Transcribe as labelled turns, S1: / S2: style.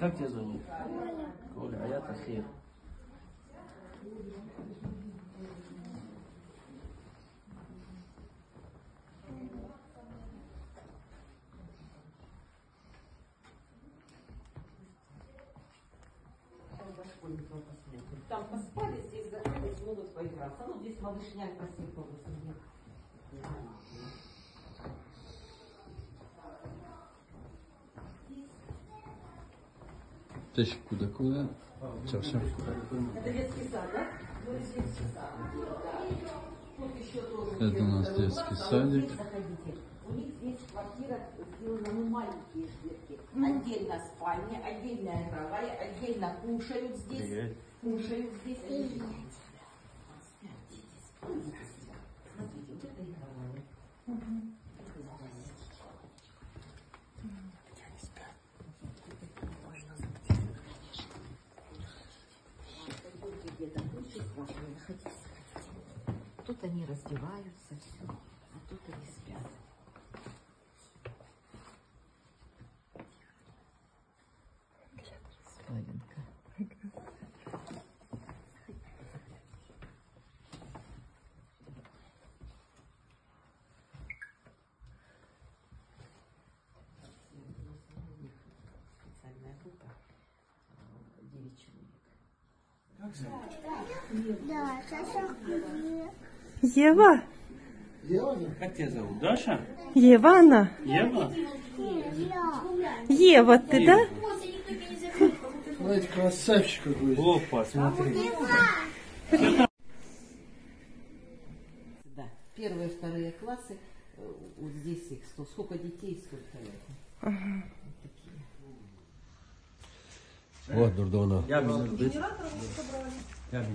S1: Как тебя зовут? Коля, а я Тахир.
S2: Там поспали, здесь заходят, могут поиграться. Ну, здесь малышня красиво посадил.
S3: Теж куди куди. Все, все.
S2: Это детский сад, да? Ну, это детский сад. Тут еще тоже
S3: Это у нас детский
S2: а
S3: садик.
S2: вот здесь заходите. У них здесь квартира сделана, ну, маленькие шведки. Отдельно спальня, отдельная игровая, отдельно кушают здесь. Кушают здесь. Они спят. Спят дети, спят. Смотрите, вот это игровая. Кушать можно, находиться хотите. Тут они раздеваются, все, а тут они спят.
S4: Да, Саша,
S5: Ева,
S1: Как тебя зовут? Даша?
S5: Ева она.
S1: Ева?
S5: Ева ты, да?
S6: Смотрите, красавчик какой.
S1: Опа, смотри.
S2: Да, первые, вторые классы, э, вот здесь их 100. Сколько детей, столько это. Вот такие.
S3: О, Дурдона.
S1: Я бы Я бы